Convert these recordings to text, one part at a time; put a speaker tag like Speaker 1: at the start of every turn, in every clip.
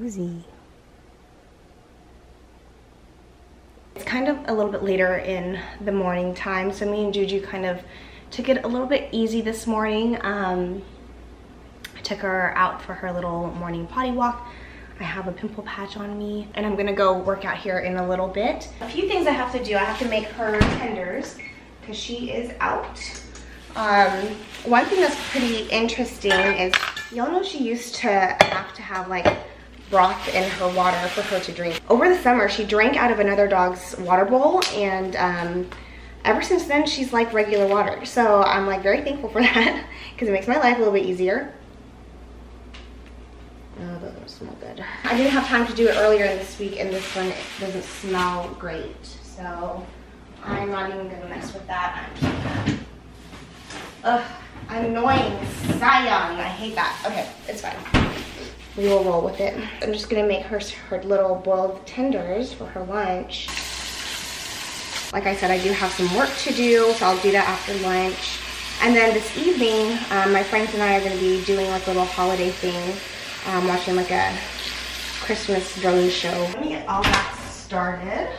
Speaker 1: cozy. It's kind of a little bit later in the morning time, so me and Juju kind of took it a little bit easy this morning. Um, I took her out for her little morning potty walk. I have a pimple patch on me and I'm gonna go work out here in a little bit. A few things I have to do. I have to make her tenders because she is out. Um, one thing that's pretty interesting is, y'all know she used to have to have like broth in her water for her to drink. Over the summer, she drank out of another dog's water bowl and um, ever since then, she's like regular water. So I'm like very thankful for that because it makes my life a little bit easier. Oh, those don't smell good. I didn't have time to do it earlier in this week and this one doesn't smell great. So I'm not even gonna mess with that. I'm just gonna, ugh, annoying Zion. I hate that. Okay, it's fine we will roll with it. I'm just gonna make her her little boiled tenders for her lunch. Like I said, I do have some work to do, so I'll do that after lunch. And then this evening, um, my friends and I are gonna be doing like a little holiday thing, um, watching like a Christmas drone show. Let me get all that started.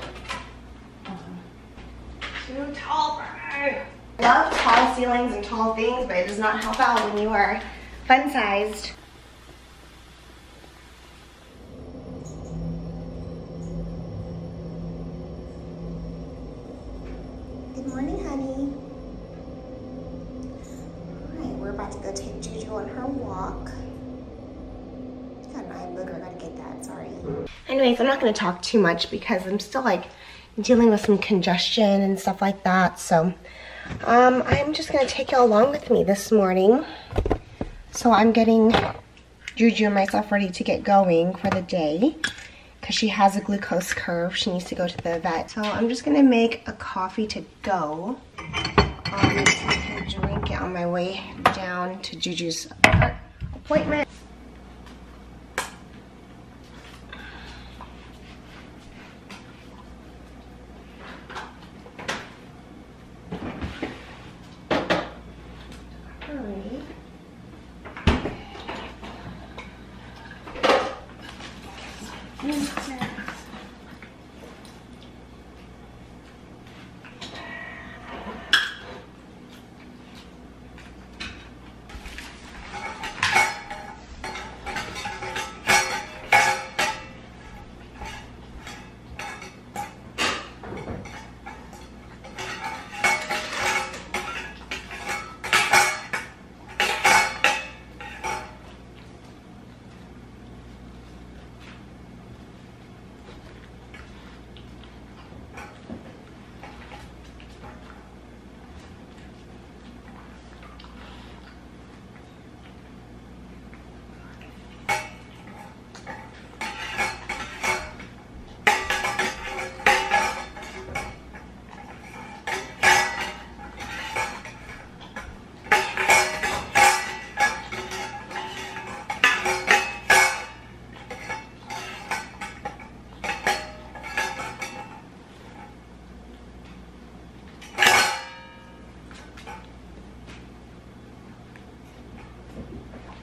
Speaker 1: Too tall for. Love tall ceilings and tall things, but it does not help out when you are fun-sized. Good morning, honey. All right, we're about to go take Juju on her walk. Got an eye booger, gotta get that, sorry. Anyways, I'm not gonna talk too much because I'm still like dealing with some congestion and stuff like that. So um, I'm just gonna take y'all along with me this morning. So I'm getting Juju and myself ready to get going for the day because she has a glucose curve. She needs to go to the vet. So I'm just gonna make a coffee to go. Um, so I can drink it on my way down to Juju's appointment. Alright. Oops.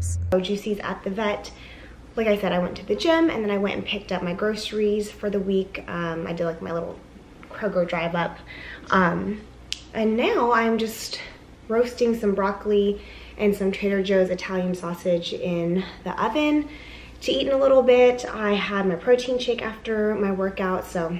Speaker 1: So Juicy's at the vet. Like I said, I went to the gym and then I went and picked up my groceries for the week. Um, I did like my little Kroger drive up. Um, and now I'm just roasting some broccoli and some Trader Joe's Italian sausage in the oven to eat in a little bit. I had my protein shake after my workout, so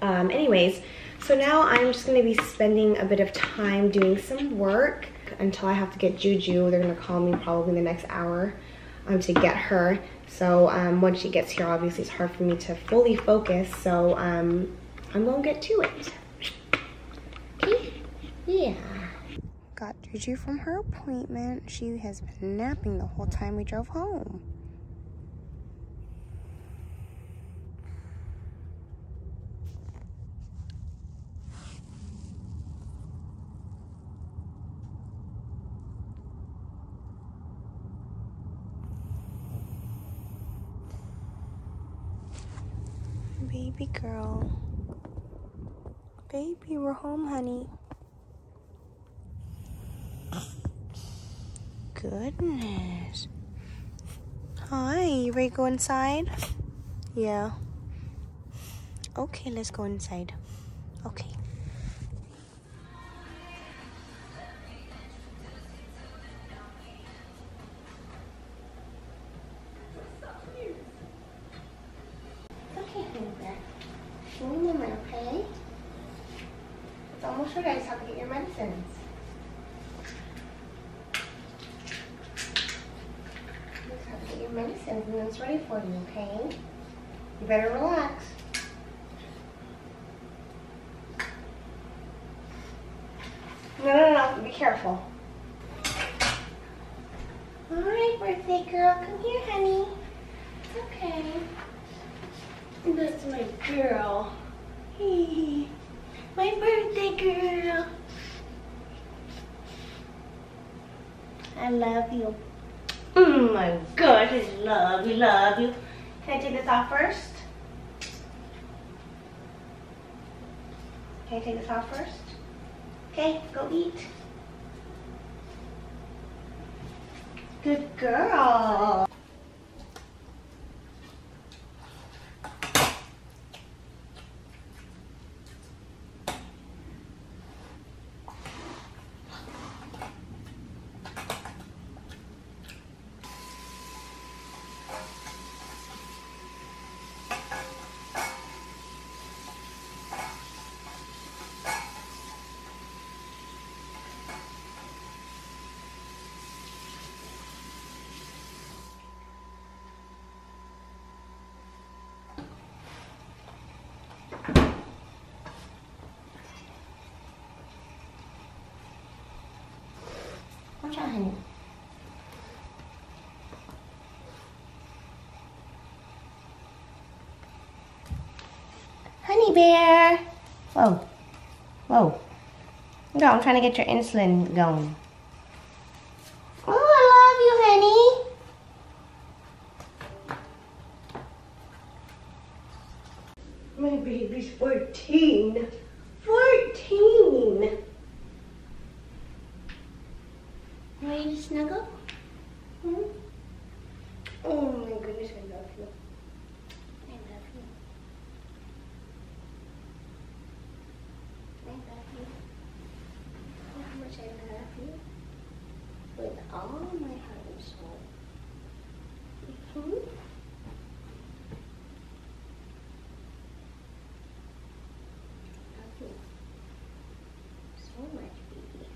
Speaker 1: um, anyways, so now I'm just gonna be spending a bit of time doing some work. Until I have to get Juju. They're gonna call me probably in the next hour um, to get her. So um, once she gets here, obviously it's hard for me to fully focus. So um, I'm gonna get to it. Okay, yeah. Got Juju from her appointment. She has been napping the whole time we drove home. Baby girl. Baby, we're home, honey. Goodness. Hi, you ready to go inside? Yeah. Okay, let's go inside. Okay. Okay, Honey bear. Whoa. Whoa. Go, I'm trying to get your insulin going. Oh, I love you, honey. My baby's 14. 14. Ready to snuggle? Hmm? Oh my goodness, I love you. I love you. I love you. Oh, how much I love you. With all my heart and soul. Mm-hmm. Love you. So much, baby.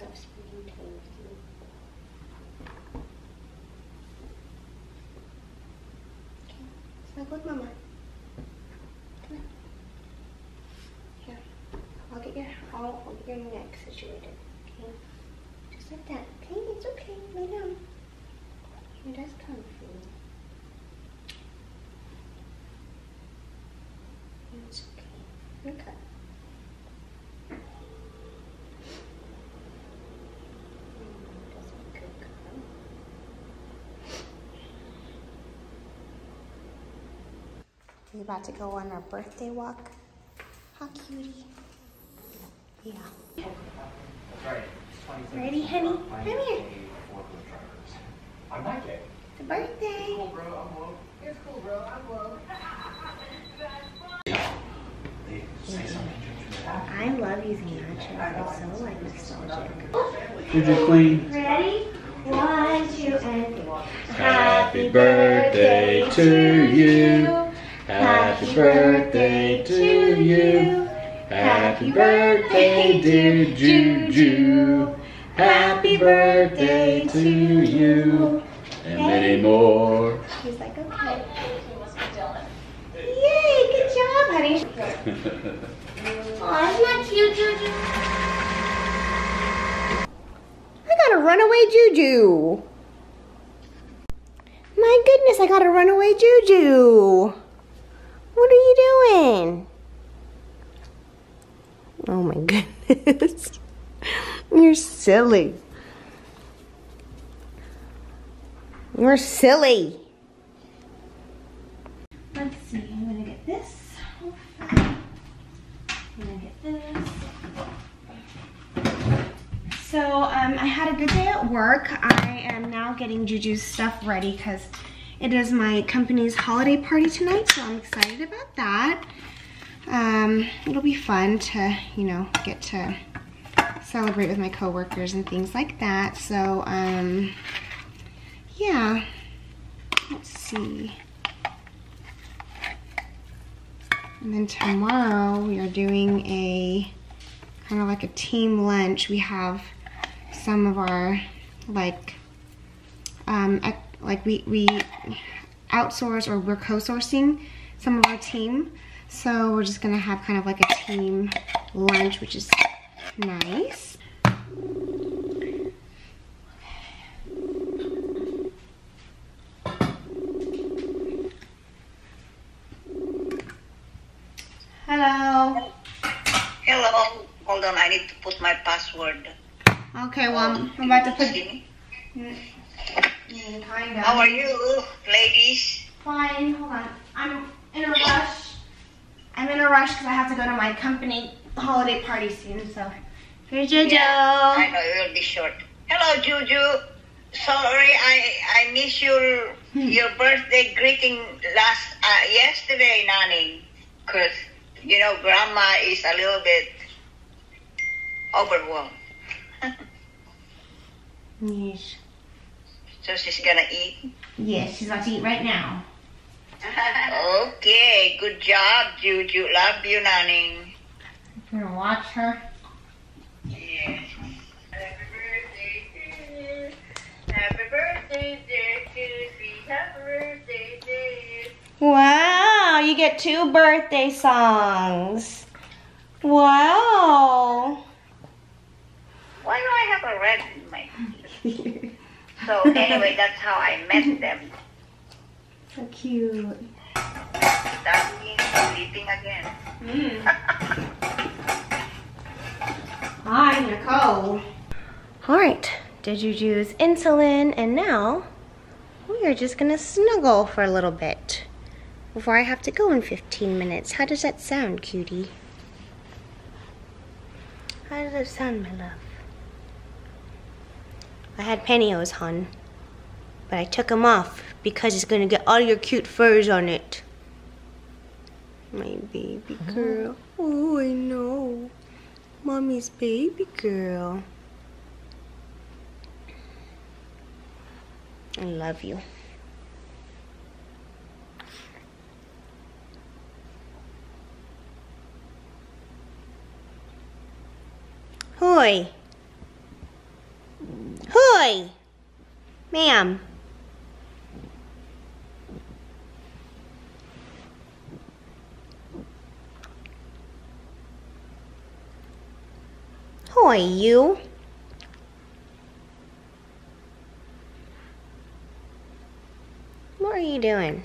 Speaker 1: Love spending time with you. Okay, snuggle with mama. Come on. Here, I'll get your, I'll, I'll get your neck situated. Okay, just like that. Okay, it's okay. Lay down. Here, that's comfy. It's okay. Okay. We're about to go on our birthday walk. How cutie. Yeah.
Speaker 2: That's right. It's 26
Speaker 1: Ready, honey? Come here.
Speaker 2: a forklift drivers. I like it.
Speaker 1: It's a birthday.
Speaker 2: Cool, bro. I'm woke. It's cool, bro. I'm woke. They say something to that.
Speaker 1: I love using nachos. It's so like nostalgic.
Speaker 3: Juju Queen.
Speaker 1: Ready? One, two, and three.
Speaker 3: Happy birthday to you. Happy birthday to you. Happy birthday, dear Juju. Happy birthday to you. And many more.
Speaker 1: He's like, okay. Yay, good job, honey. Aw, isn't that cute, Juju? I got a runaway Juju. My goodness, I got a runaway Juju. What are you doing? Oh my goodness. You're silly. You're silly. Let's see, I'm gonna get this. So um, I had a good day at work. I am now getting Juju's stuff ready because it is my company's holiday party tonight, so I'm excited about that. Um, it'll be fun to, you know, get to celebrate with my coworkers and things like that. So, um, yeah. Let's see. And then tomorrow we are doing a kind of like a team lunch. We have some of our like um like we we outsource or we're co-sourcing some of our team. So we're just gonna have kind of like a team lunch, which is nice. Hello.
Speaker 4: Hello. Hold on, I need to put my password.
Speaker 1: Okay, well, I'm, I'm about to put. Mm, Kinda.
Speaker 4: How are you, ladies?
Speaker 1: Fine. Hold on. I'm in a rush. I'm in a rush because I have to go to my company holiday party soon. So, here's Jojo.
Speaker 4: I know it will be short. Hello, Juju. Sorry, I I missed your your birthday greeting last uh, yesterday, Nani. Cause you know Grandma is a little bit overwhelmed,
Speaker 1: Yes.
Speaker 4: so she's gonna eat.
Speaker 1: Yes, she's about to eat right now.
Speaker 4: Okay, good job, Juju. Love you, Nani.
Speaker 1: I'm gonna watch her.
Speaker 4: Yes. Happy birthday to you. Happy birthday, dear Judy. Happy birthday, dear.
Speaker 1: Wow, you get two birthday songs. Wow.
Speaker 4: Why do I have a red in my So anyway, that's how I met them.
Speaker 1: So cute.
Speaker 4: Darling, sleeping again. Hmm.
Speaker 1: Hi, Nicole. All right, did you use insulin? And now we are just gonna snuggle for a little bit before I have to go in 15 minutes. How does that sound, cutie? How does it sound, my love? I had pantyhose on, but I took them off because it's gonna get all your cute furs on it. My baby oh. girl. Oh, I know. Mommy's baby girl. I love you. Hoi. Hoi. Ma'am. Hoi, you. What are you doing?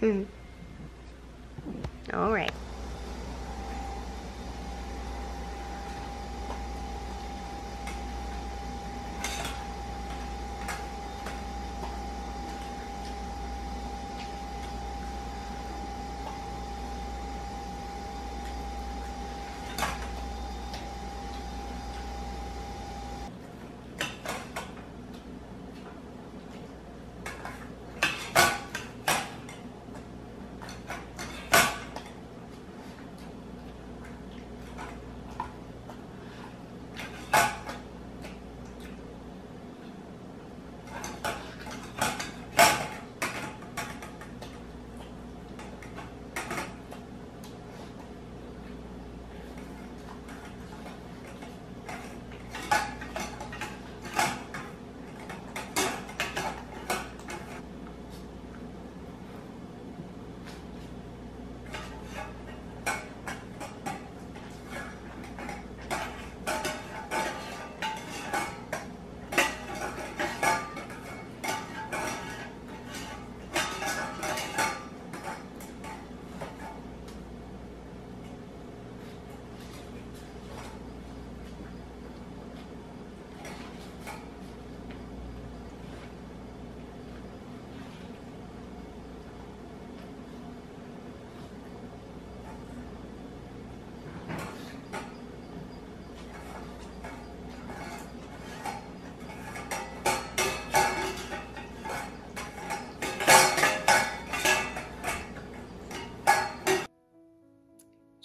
Speaker 1: Hmm.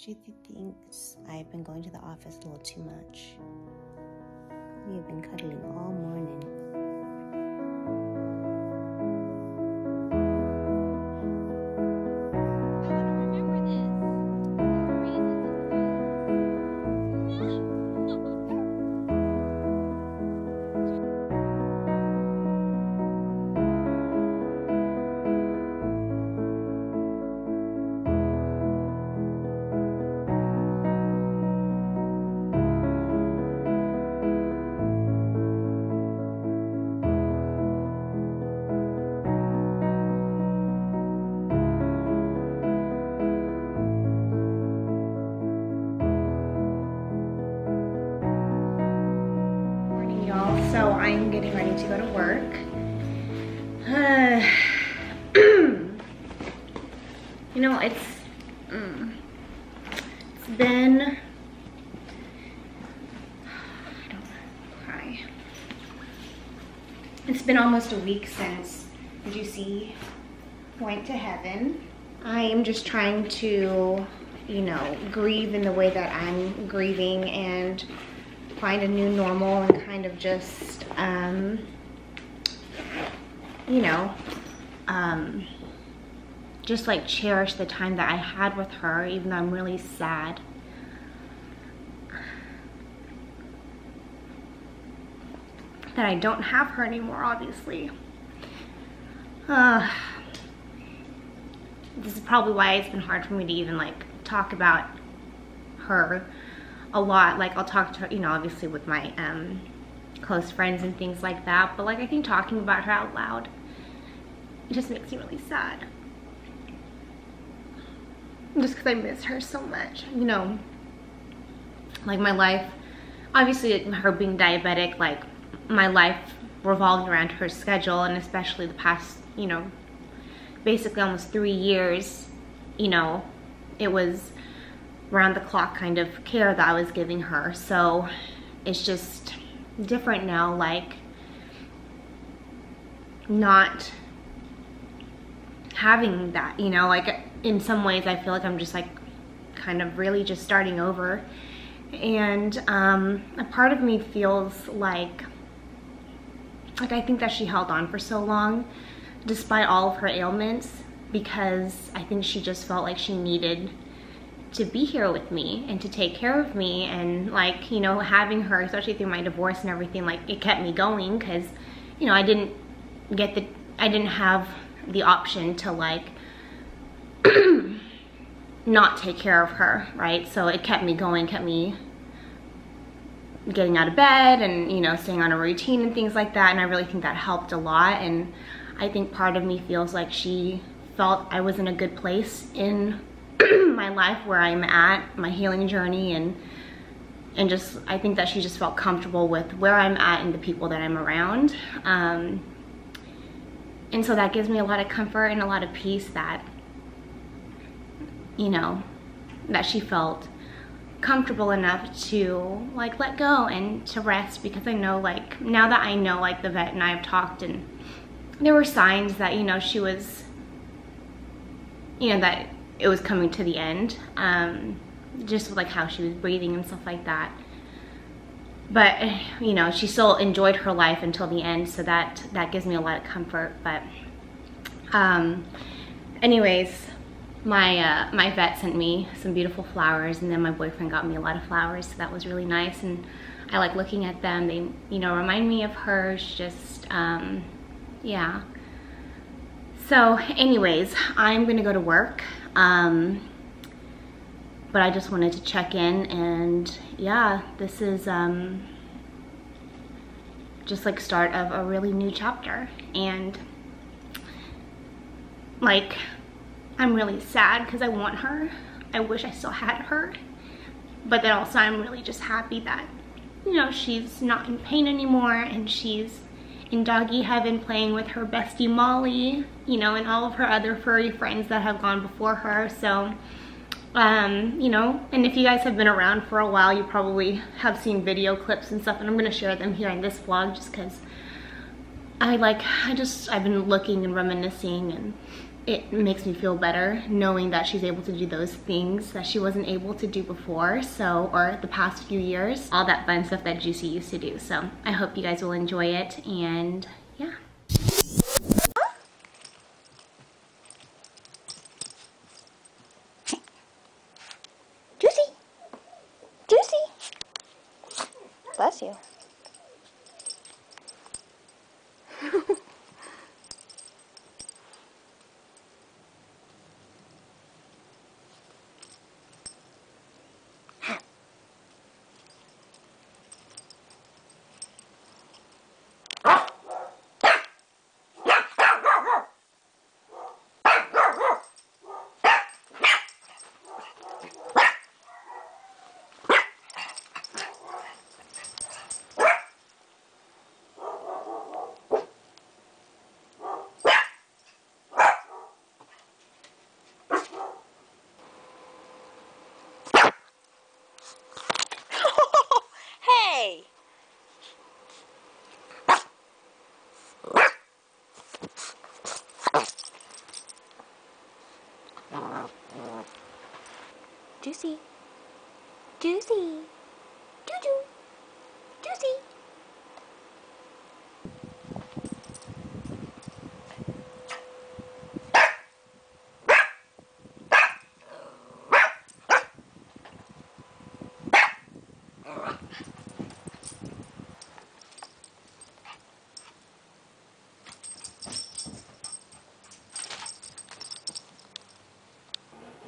Speaker 1: Timothy thinks I've been going to the office a little too much. We have been cuddling all morning, been almost a week since. See? Went to heaven. I am just trying to, you know, grieve in the way that I'm grieving and find a new normal and kind of just, um, you know, um, just like cherish the time that I had with her, even though I'm really sad. That I don't have her anymore, obviously. Uh, this is probably why it's been hard for me to even like talk about her a lot. Like I'll talk to her, you know, obviously with my um, close friends and things like that. But like I think talking about her out loud, it just makes me really sad. Just because I miss her so much, you know. Like my life, obviously her being diabetic, like my life revolving around her schedule and especially the past, you know, basically almost three years, you know, it was round the clock kind of care that I was giving her. So it's just different now, like not having that, you know, like in some ways I feel like I'm just like kind of really just starting over. And um, a part of me feels like, like I think that she held on for so long despite all of her ailments because I think she just felt like she needed to be here with me and to take care of me. And like you know having her especially through my divorce and everything like it kept me going because you know I didn't get the I didn't have the option to like not take care of her right? So it kept me going kept me getting out of bed and you know staying on a routine and things like that and I really think that helped a lot and I think part of me feels like she felt I was in a good place in my life where I'm at, my healing journey and and just I think that she just felt comfortable with where I'm at and the people that I'm around. Um, and so that gives me a lot of comfort and a lot of peace that you know that she felt comfortable enough to like let go and to rest because I know like now that I know like the vet and I have talked and there were signs that you know she was you know that it was coming to the end um, just like how she was breathing and stuff like that. But you know she still enjoyed her life until the end so that that gives me a lot of comfort but um, anyways my uh, my vet sent me some beautiful flowers and then my boyfriend got me a lot of flowers so that was really nice and I like looking at them. They you know remind me of her. Just um, yeah. So anyways I'm gonna go to work um, but I just wanted to check in and yeah this is um, just like start of a really new chapter and like I'm really sad because I want her. I wish I still had her. But then also I'm really just happy that, you know, she's not in pain anymore and she's in doggy heaven playing with her bestie Molly, you know, and all of her other furry friends that have gone before her. So, um, you know, and if you guys have been around for a while, you probably have seen video clips and stuff, and I'm gonna share them here in this vlog just because I like, I just, I've been looking and reminiscing and
Speaker 5: it makes me feel better knowing that she's able to do those things that she wasn't able to do before so or the past few years all that fun stuff that juicy used to do. So i hope you guys will enjoy it and yeah. Juicy. Juicy. Bless you
Speaker 1: Hey! Juicy. Juicy. Juju. Juicy.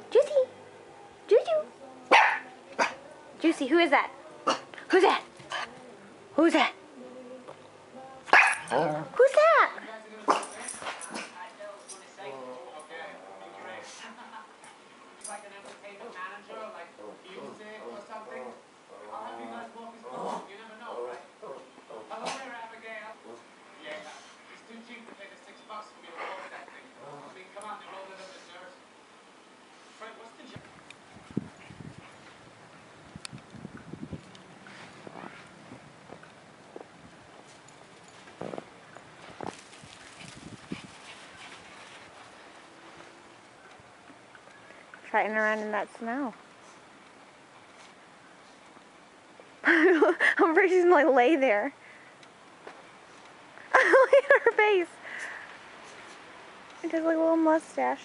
Speaker 1: Juicy. Juju. Juicy, who is that? Who's that? Who's that? Who's that?
Speaker 6: like an entertainment manager, like music or something. I'll have you guys walk his dog. You never know, right? Hello there, Abigail. Yeah, it's too cheap to pay the six bucks for me to walk that thing. I mean, come on, they're rolling up the dirt. Fred, what's the job?
Speaker 1: Trotting around in that snow. I'm she's gonna like lay there. Look at her face. It has like a little mustache.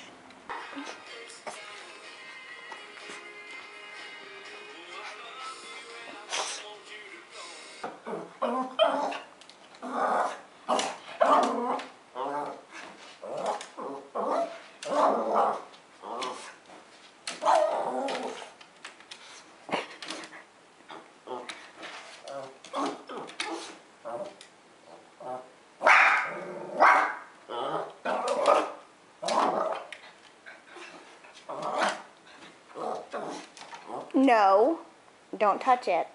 Speaker 1: No, don't touch it.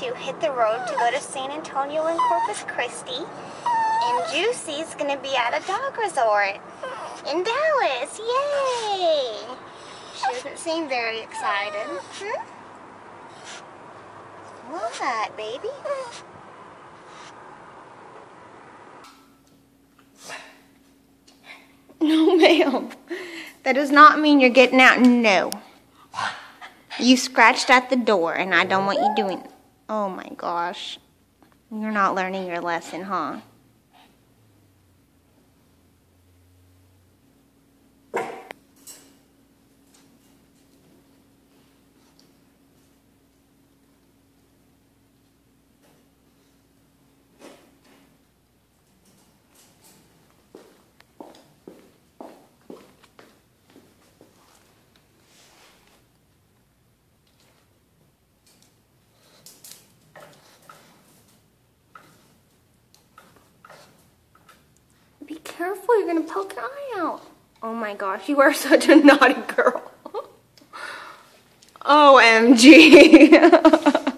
Speaker 1: To hit the road to go to San Antonio and Corpus Christi. And Juicy's gonna be at a dog resort in Dallas. Yay! She doesn't seem very excited. Hmm? What, baby?
Speaker 5: No, ma'am. That does not mean you're getting out. No. You scratched at the door, and I don't want you doing. Oh my gosh. You're not learning your lesson, huh?
Speaker 1: You're gonna poke an eye out. Oh my gosh, you are such a naughty girl. OMG.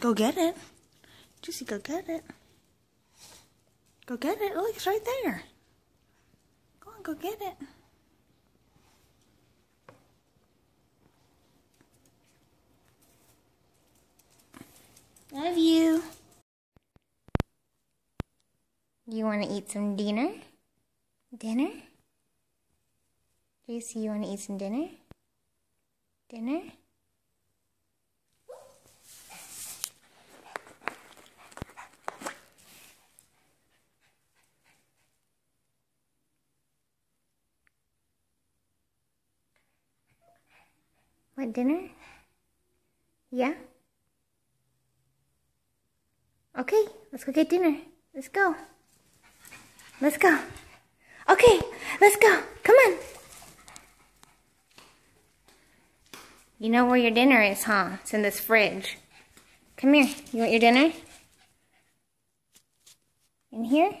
Speaker 1: Go get it. Juicy, go get it. Go get it. Look, it's right there. Go get it. Love you. You want to eat some dinner? Dinner? Juicy, you want to eat some dinner? Dinner? Want dinner? Yeah? Okay, let's go get dinner. Let's go. Let's go. Okay, let's go. Come on. You know where your dinner is, huh? It's in this fridge. Come here. You want your dinner? In here?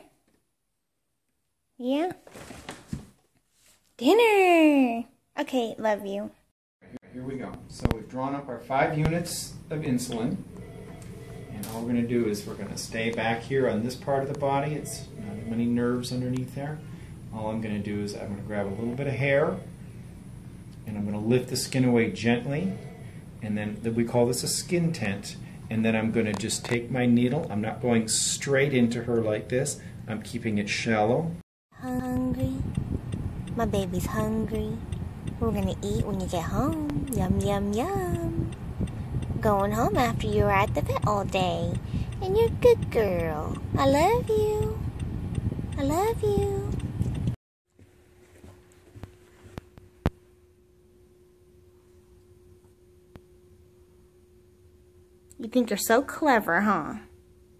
Speaker 1: Yeah? Dinner! Okay, love you.
Speaker 7: Here we go. So we've drawn up our five units of insulin. And all we're going to do is we're going to stay back here on this part of the body. It's not many nerves underneath there. All I'm going to do is I'm going to grab a little bit of hair and I'm going to lift the skin away gently. And then we call this a skin tent. And then I'm going to just take my needle. I'm not going straight into her like this. I'm keeping it shallow.
Speaker 1: Hungry? My baby's hungry. We're gonna eat when you get home. Yum, yum, yum. Going home after you were at the vet all day. And you're a good girl. I love you. I love you. You think you're so clever, huh?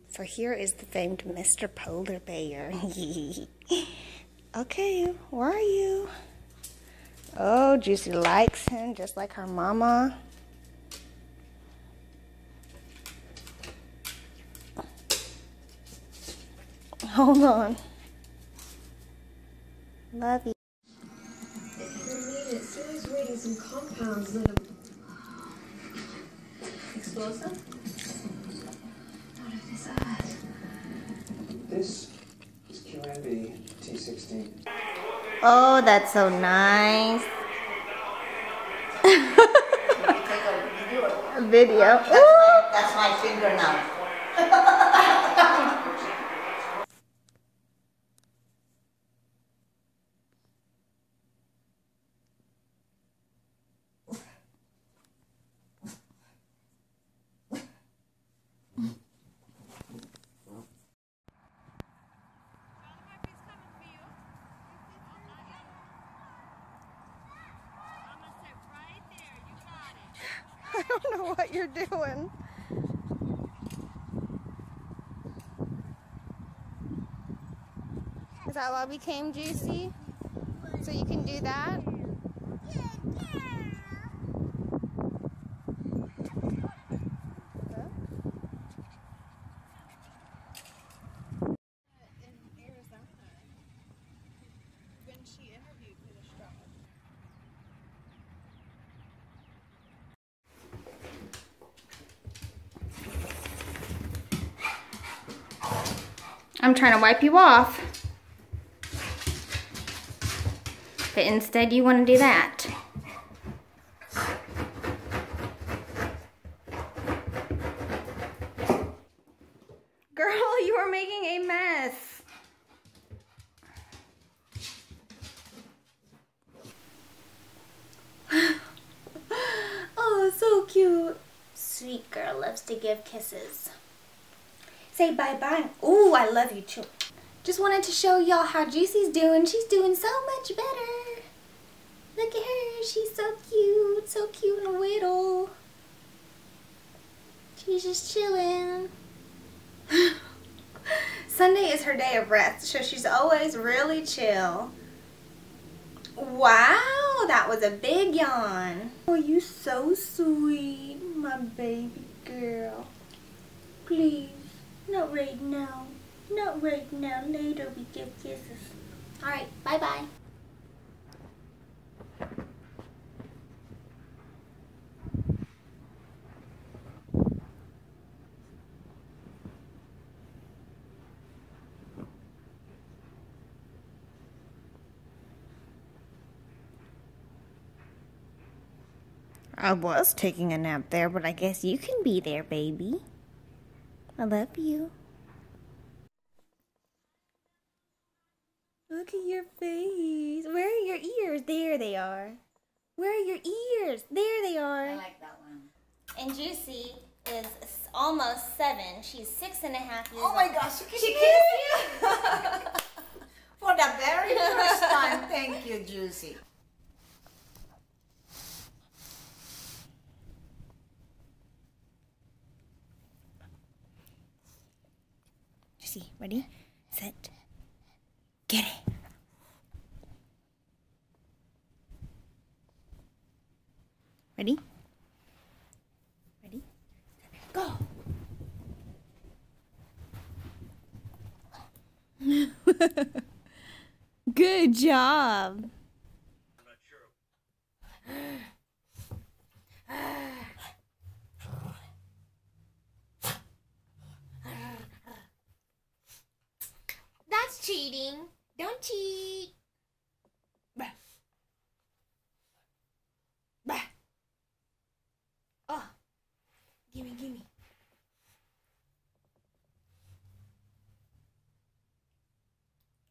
Speaker 1: So here is the famed Mr. Polar Bear. okay, where are you? Oh, Juicy likes him just like her mama. Hold on. Love you.
Speaker 8: Sue's reading some compounds that are explosive. What is this
Speaker 9: This is T16.
Speaker 1: Oh, that's so nice. Video.
Speaker 10: That's my, that's my finger now.
Speaker 1: I don't know what you're doing. Is that why we came juicy? So you can do that? I'm trying to wipe you off. But instead you want to do that. Girl, you are making a mess. oh, so cute. Sweet girl loves to give kisses. Say bye-bye. Ooh, I love you too. Just wanted to show y'all how Juicy's doing. She's doing so much better. Look at her. She's so cute. So cute and little. She's just chilling. Sunday is her day of rest, so she's always really chill. Wow, that was a big yawn. Oh, you so sweet, my baby girl. Please, not right now. Not right now. Later we give kisses. All right, bye-bye. I was taking a nap there, but I guess you can be there, baby. I love you. Look at your face. Where are your ears? There they are. Where are your ears? There they are.
Speaker 10: I like that one.
Speaker 1: And Juicy is almost seven. She's six and a half years old.
Speaker 10: Oh my
Speaker 1: old.
Speaker 10: gosh, you kissed
Speaker 1: She
Speaker 10: me?
Speaker 1: kissed you.
Speaker 10: For the very first time. Thank you, Juicy.
Speaker 1: Juicy, ready, set, get it. Ready? Ready? Set, go. Good job. That's cheating. Don't cheat. Bah. Bah. Oh. Gimme, gimme.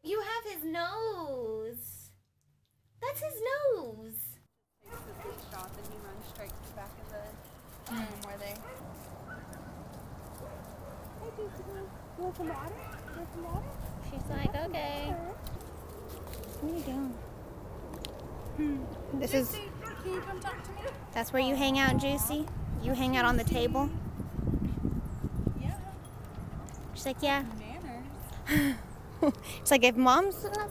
Speaker 1: You have his nose. That's his nose.
Speaker 11: shop and he runs straight back in the room where they. Hey, Juicy, you want some water? You want some water?
Speaker 1: She's like, okay. What are you doing? This is.
Speaker 11: Can you come talk to me?
Speaker 1: That's where you hang out, Juicy. You hang out on the table.
Speaker 11: Yeah.
Speaker 1: She's like, yeah.
Speaker 11: Manners.
Speaker 1: She's like, if mom's.
Speaker 11: Am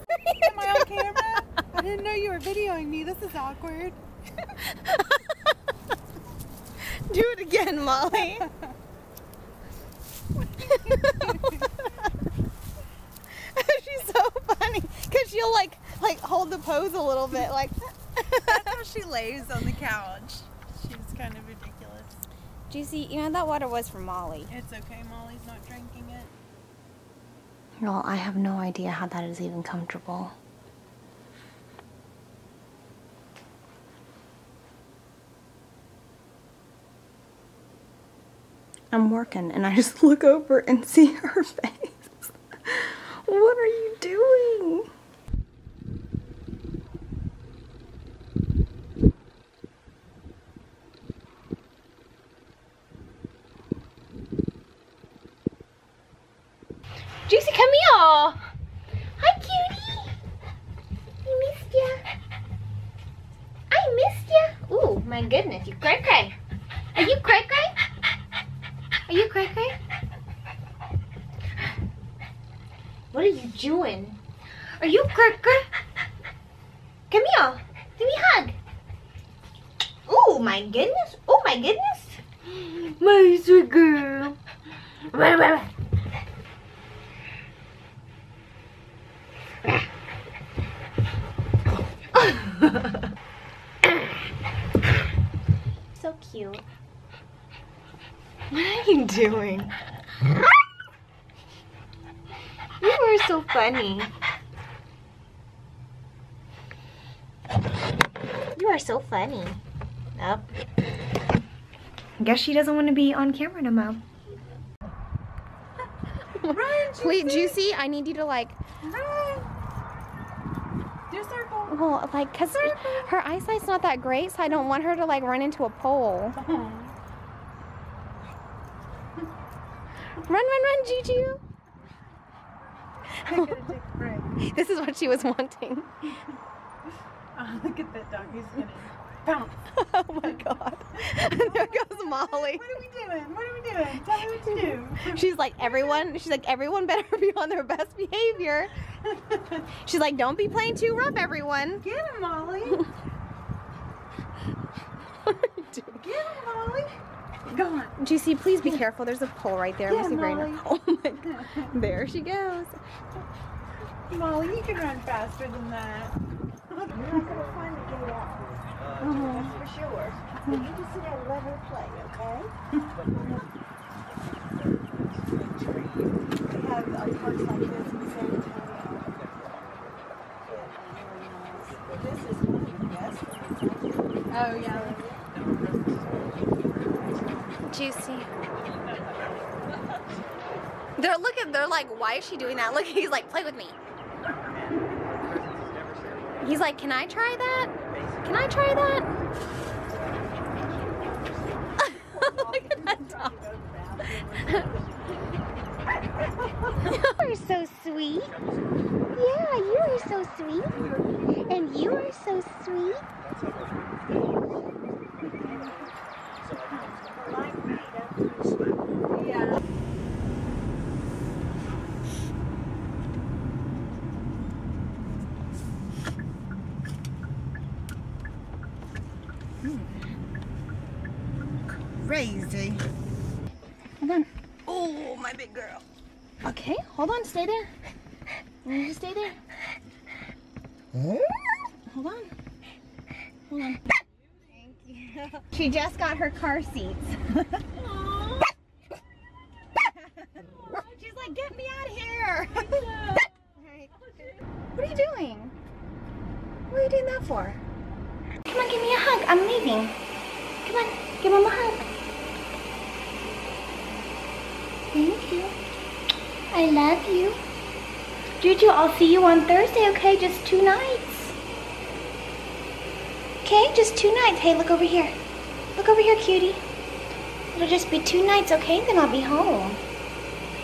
Speaker 11: I on camera? I didn't know you were videoing me. This is awkward.
Speaker 1: Do it again, Molly. She's so funny because she'll like like hold the pose a little bit, like.
Speaker 11: That's how she lays on the couch. She's kind of ridiculous.
Speaker 1: Juicy, you know that water was for Molly.
Speaker 11: It's okay, Molly's not drinking it.
Speaker 1: Well, I have no idea how that is even comfortable. I'm working and I just look over and see her face. what are you doing? Juicy, come here. Hi, cutie. I missed ya. I missed ya. Ooh, my goodness, you cray cray. Are you cray cray? Are you cray cray? What are you doing? Are you cray cray? Come here. Give me a hug. Oh my goodness. Oh my goodness. My sweet girl. Run, run, run. so cute. What are you doing? You are so funny. You are so funny. Up. Guess she doesn't want to be on camera no more.
Speaker 11: Run,
Speaker 1: Wait, Juicy, I need you to like,
Speaker 11: Run. Do a circle.
Speaker 1: well, like, cause her eyesight's not that great, so I don't want her to like run into a pole. Run, run, run, Juju.
Speaker 11: I gotta take a break.
Speaker 1: This is what she was wanting.
Speaker 11: Look at that dog. He's gonna. Bounce.
Speaker 1: oh my god. there goes Molly.
Speaker 11: What are we doing? What are we doing? Tell me what to do.
Speaker 1: She's like, everyone, she's like, everyone better be on their best behavior. She's like, don't be playing too rough, everyone.
Speaker 11: Get him, Molly. Get him, Molly. Go on.
Speaker 1: Juicy, please be careful. There's a pole right there.
Speaker 11: Yeah, Molly.
Speaker 1: Oh my god. There she goes.
Speaker 11: Molly, you can run faster than that.
Speaker 8: You're not gonna find the gate out here. That's for sure. You just let her play, okay? we have parks like this in San Antonio. This is one of the best ones.
Speaker 11: Oh, yeah.
Speaker 1: Juicy. They're looking, they're like, why is she doing that? Look, he's like, play with me. He's like, can I try that? Can I try that? Look at that dog.
Speaker 12: You are so sweet. Yeah, you are so sweet. And you are so sweet.
Speaker 11: Crazy.
Speaker 1: Hold on. Oh, my big girl. Okay, hold on, stay there. You stay there. Hold on. Hold on. Thank you. She just got her car seats. She's like, get me out of here. Alright. What are you doing? What are you doing that for?
Speaker 12: Come on, give me a hug. I'm leaving. Come on, give mom a hug. Thank you. I love you. Juju, I'll see you on Thursday, okay? Just two nights. Okay, just two nights. Hey, look over here. Look over here, cutie. It'll just be two nights, okay? Then I'll be home.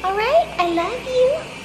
Speaker 12: All right? I love you.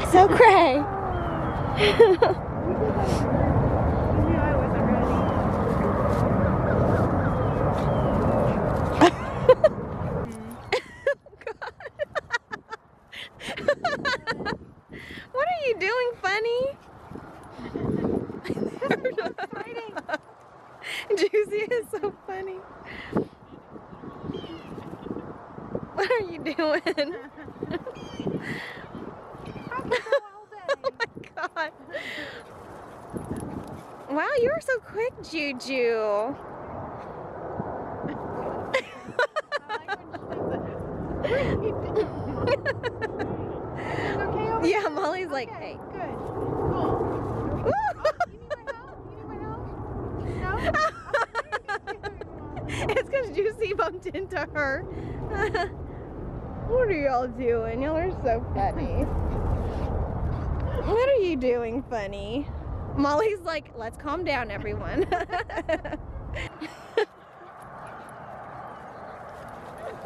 Speaker 12: You
Speaker 1: look so gray. what are you doing, funny? Juicy is so funny. What are you doing? oh my god. Wow, you were so Juju. yeah, Molly's like, hey.
Speaker 11: Good. Cool.
Speaker 1: it's because Juicy bumped into her. what are y'all doing? Y'all are so funny. what are you doing, funny? Molly's like, let's calm down, everyone.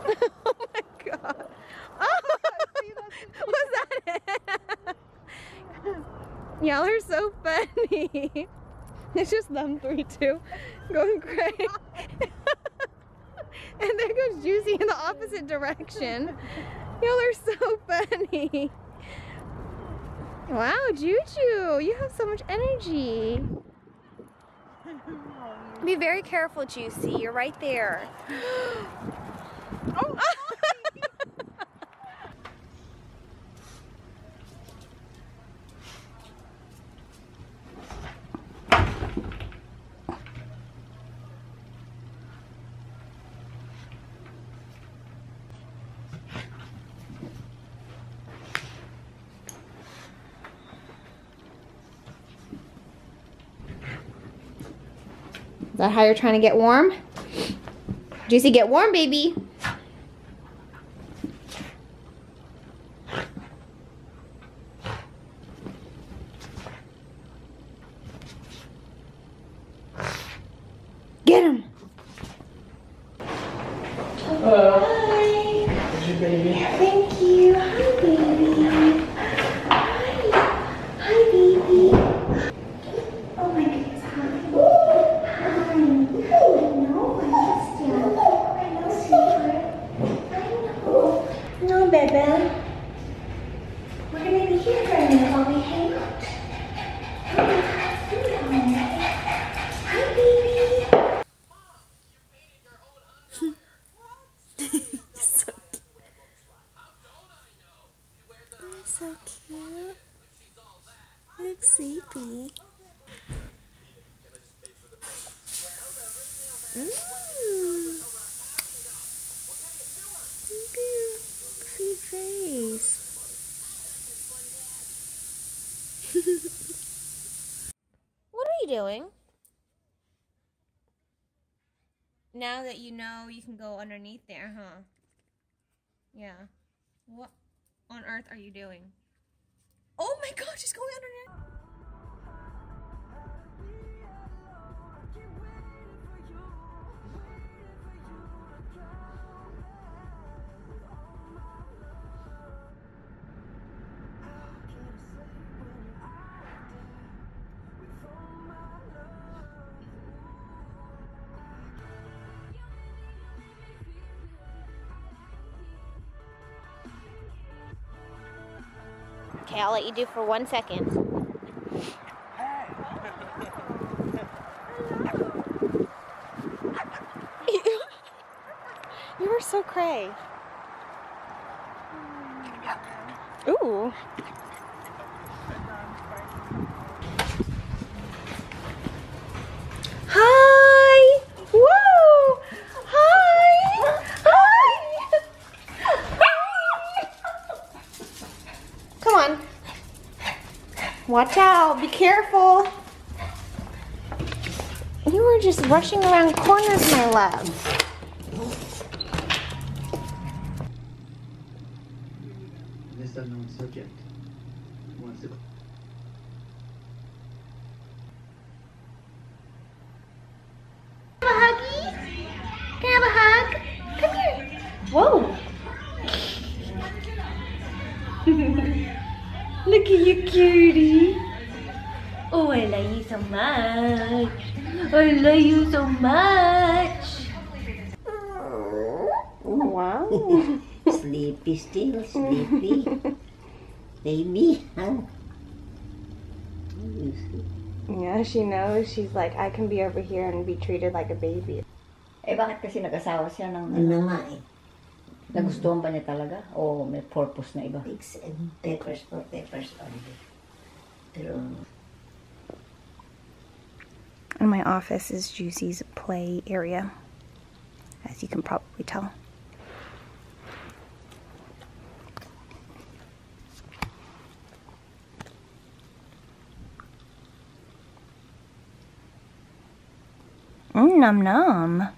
Speaker 1: oh my god. Oh, was that it? Y'all are so funny. It's just them three too going crazy. and there goes Juicy in the opposite direction. Y'all are so funny. Wow, Juju, you have so much energy. Be very careful, Juicy. You're right there. oh. Is how you're trying to get warm? Juicy, get warm, baby. Get him.
Speaker 13: Hi.
Speaker 14: There's your baby.
Speaker 13: Thank you. Hi, baby. Hi. Hi, baby. Oh my goodness. Hi. Hi. I know. I missed you. I know, sweetheart. I know. No, baby. We're gonna be here for a minute while we hang out. Oh, sweetheart. Hi, baby.
Speaker 1: so cute. You're so cute. Look sleepy. Mm. Look at your sweet what are you doing? Now that you know you can go underneath there, huh? Yeah. What on earth are you doing? Oh my god, she's going underneath. Let you do for one second. you were so cray. Ooh. Hi! Woo! Hi! Hi! Hi! Come on. Watch out. Be careful. You were just rushing around corners, my love.
Speaker 15: This unknown subject
Speaker 1: love you so much.
Speaker 10: Wow. sleepy still, sleepy. Baby, huh?
Speaker 16: Yeah, she knows. She's like, I can be over here and be treated like a baby.
Speaker 10: Eh, bakit kasi nag-asawa siya ng... Ano nga eh. Nagustuhan pa niya talaga? O may purpose na iba? Pigs and peppers for peppers only. Pero...
Speaker 16: And my office is Juicy's play area, as you can probably tell. Mm, num num.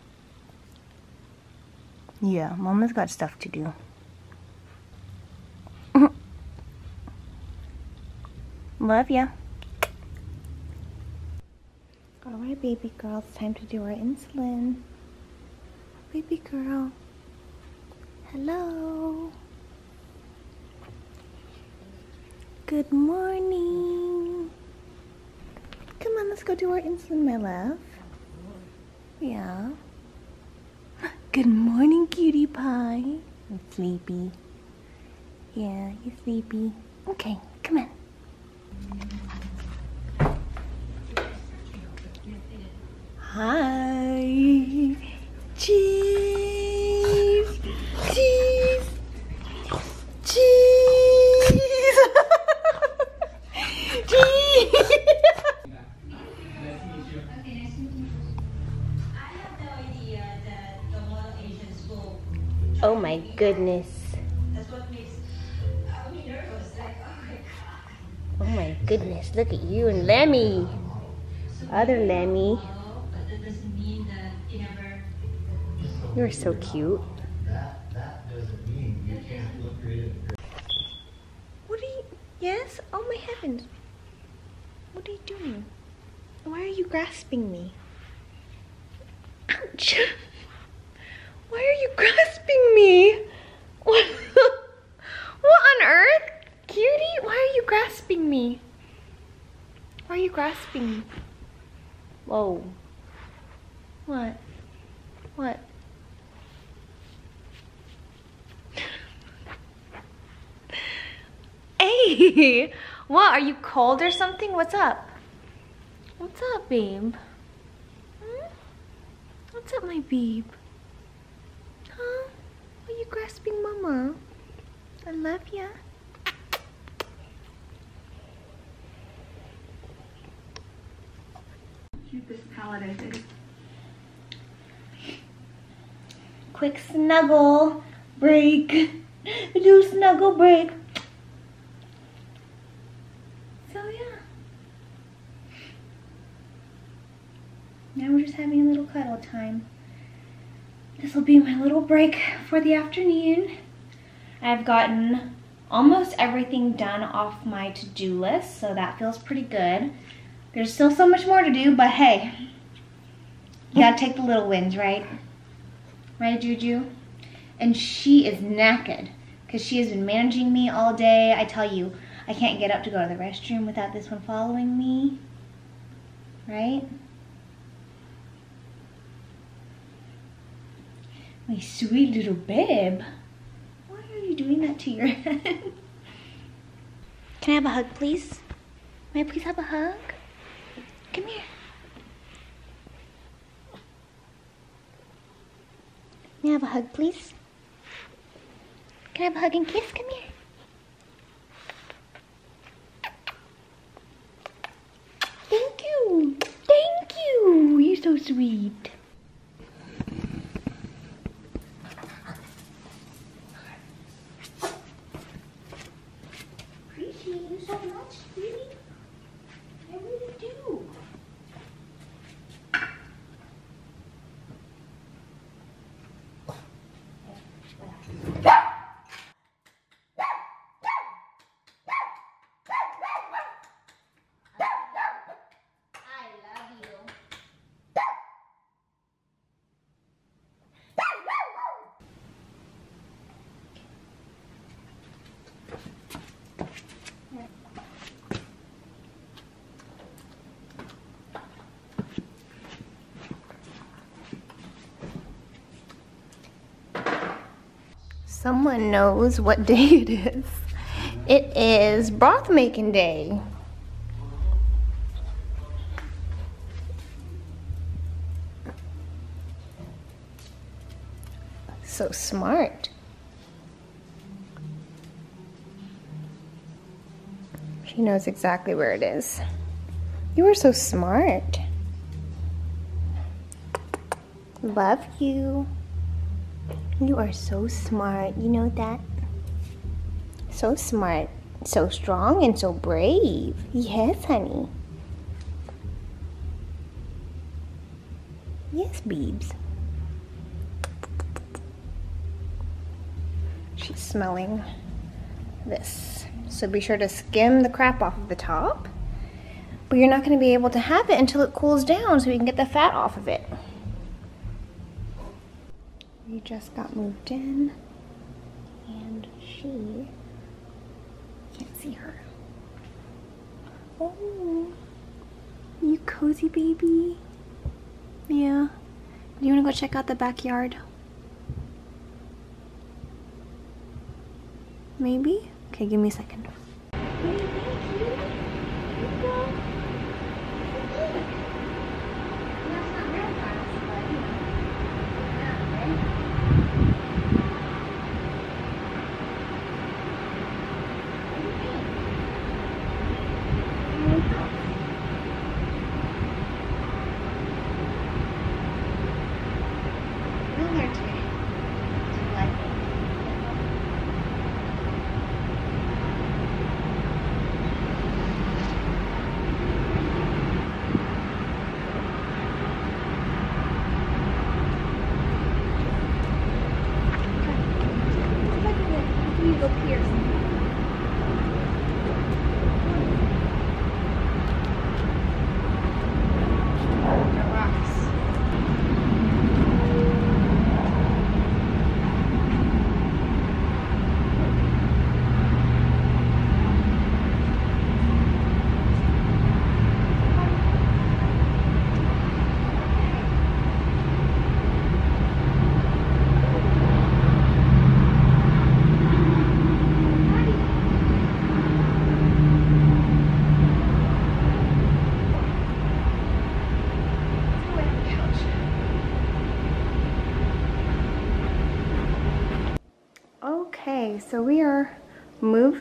Speaker 16: Yeah, Mama's got stuff to do. Love ya. Alright, baby girl, it's time to do our insulin. Baby girl. Hello. Good morning. Come on, let's go do our insulin, my love. Yeah. Good morning, cutie pie. I'm sleepy. Yeah, you sleepy. Okay, come on.
Speaker 1: Hi. Cheese. Cheese. Cheese. Cheese. Oh my goodness. Oh my goodness, look at you and Lemmy. Other Lemmy. You're so cute. That, doesn't mean you can't look. What are you? Yes? Oh my heavens. What are you doing? Why are you grasping me? Ouch. Why are you grasping me? What on earth? Cutie, why are you grasping me? Why are you grasping me? Whoa. What? What? Hey! What? Are you cold or something? What's up? What's up, babe? Hmm? What's up, my babe? Huh? Are you grasping mama? I love ya.
Speaker 8: Cutest palette, I think.
Speaker 1: Quick snuggle break. Do snuggle break. So yeah. Now we're just having a little cuddle time. This will be my little break for the afternoon. I've gotten almost everything done off my to-do list, so that feels pretty good. There's still so much more to do, but hey, you gotta take the little wins, right? Right, Juju? And she is knackered because she has been managing me all day. I tell you, I can't get up to go to the restroom without this one following me. Right? My sweet little babe. Why are you doing that to your head? Can I have a hug, please? May I please have a hug? Come here. May I have a hug, please? Can I have a hug and kiss? Come here. Thank you. Thank you. You're so sweet. Appreciate you so much, sweetie. I really do. I love you. Someone knows what day it is. It is broth making day. So smart. She knows exactly where it is. You are so smart. Love you. You are so smart. You know that? So smart. So strong and so brave. Yes, honey. Yes, Beebs. She's smelling this. So be sure to skim the crap off of the top. But you're not going to be able to have it until it cools down so we can get the fat off of it. Just got moved in and she can't see her. Oh, you cozy baby. Yeah. Do you want to go check out the backyard? Maybe? Okay, give me a second.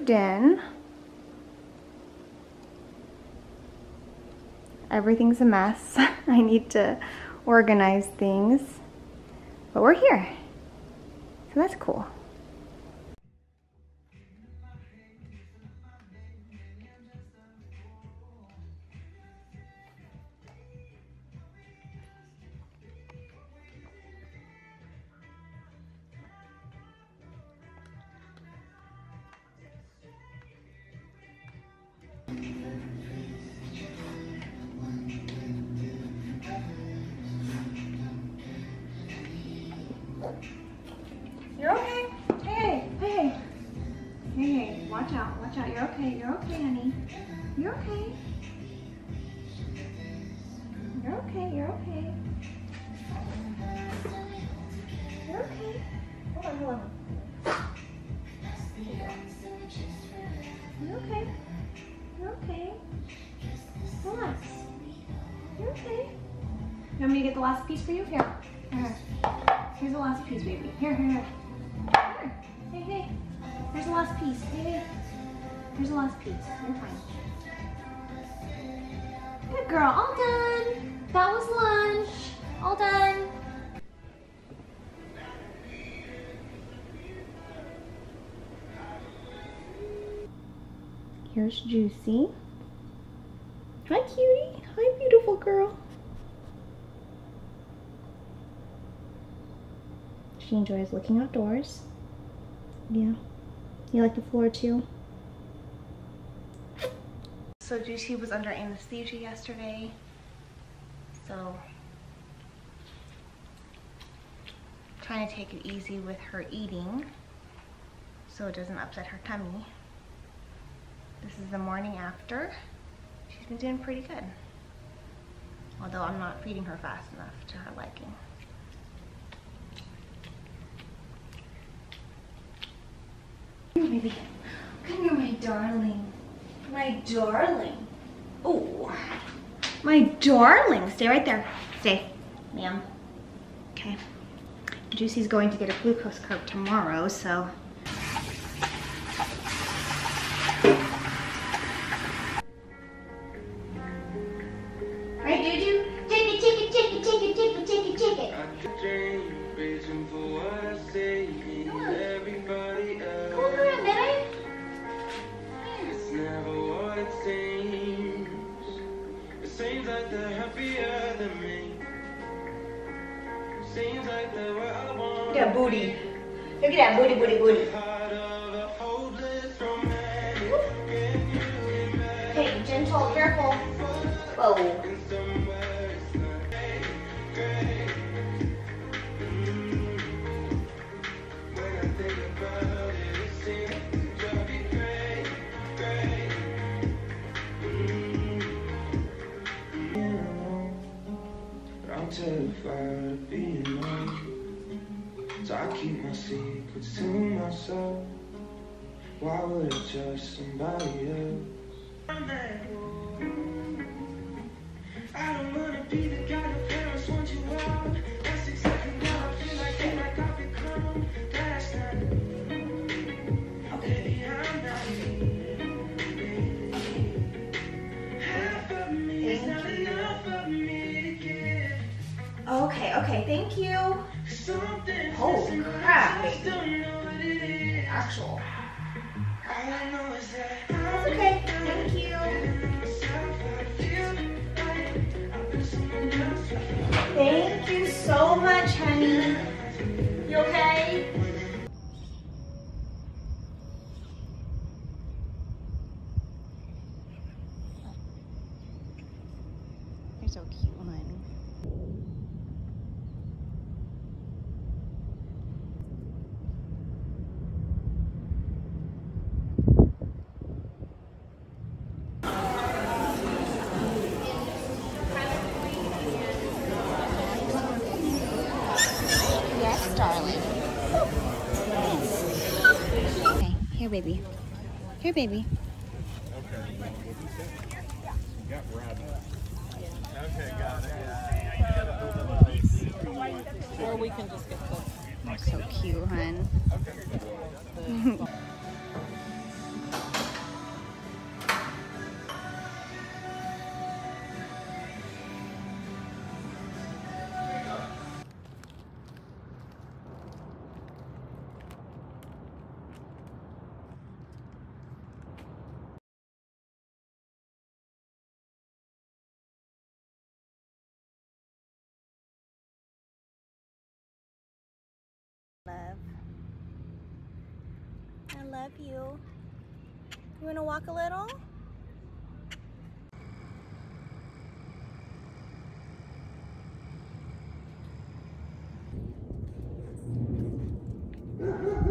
Speaker 1: Moved in. Everything's a mess. I need to organize things. But we're here. So that's cool. You're okay. Hey, hey, hey, hey. Watch out, watch out. You're okay. You're okay, honey. You're okay. The last piece for you? Here. Here. Here's the last piece, baby. Here, here, here. Here. Hey, hey. Here's the last piece. Hey, hey. Here's the last piece. You're fine. Good girl. All done. That was lunch. All done. Here's Juicy. Hi, cutie. Hi, beautiful girl. She enjoys looking outdoors. Yeah. You like the floor too? So Juicy was under anesthesia yesterday. So trying to take it easy with her eating so it doesn't upset her tummy. This is the morning after. She's been doing pretty good. Although I'm not feeding her fast enough to her liking. Come here, baby. Come here, my darling. My darling. Oh, my darling. Stay right there. Stay, ma'am. Okay. Juicy's going to get a glucose curve tomorrow, so Look at that here, baby. Here, baby.
Speaker 11: Or we can just get the.
Speaker 1: So cute, hun. love you. You wanna walk a little?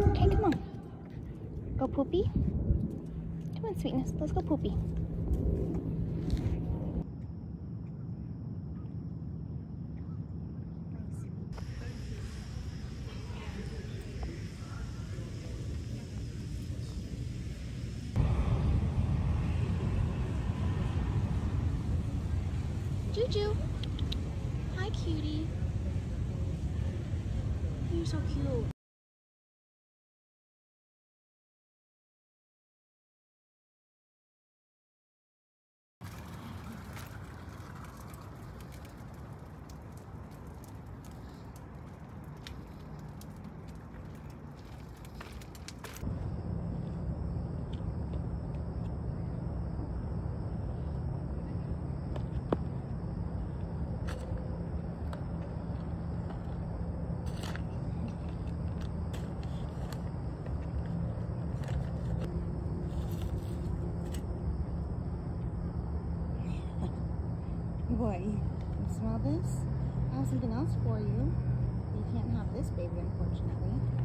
Speaker 1: Okay, come on. Go poopy. Come on, sweetness. Let's go poopy. You, you smell this? I have something else for you. You can't have this baby, unfortunately.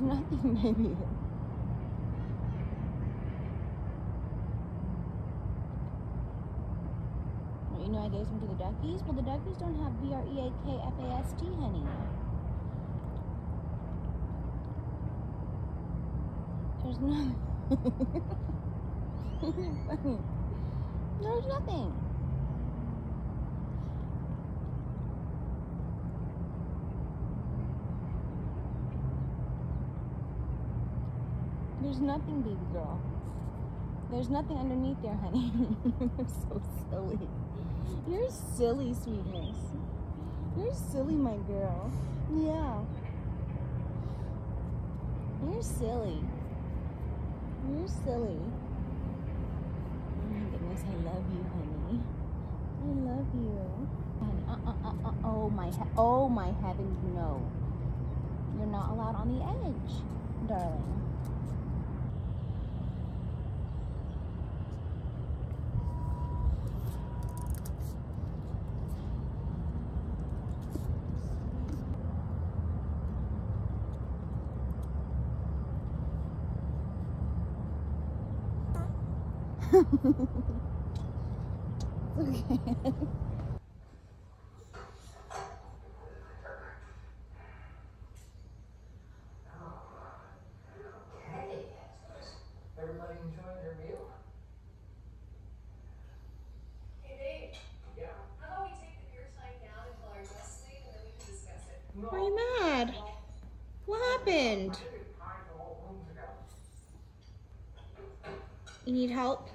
Speaker 1: There's nothing, baby. Well, you know I gave some to the duckies? Well, the duckies don't have B-R-E-A-K-F-A-S-T, honey. There's nothing. There's nothing. There's nothing, baby girl. There's nothing underneath there, honey. You're so silly. You're silly, sweetness. You're silly, my girl. Yeah. You're silly. You're silly. Oh my goodness, I love you, honey. I love you. Honey, uh, uh, uh, uh, oh my, oh my heavens, no. You're not allowed on the edge, darling. okay.
Speaker 2: Everybody enjoying their meal?
Speaker 17: Hey Dave. Yeah. How about we take the beer sign down until our guests leave and then we can discuss it?
Speaker 1: Why are you mad? What happened? You need help?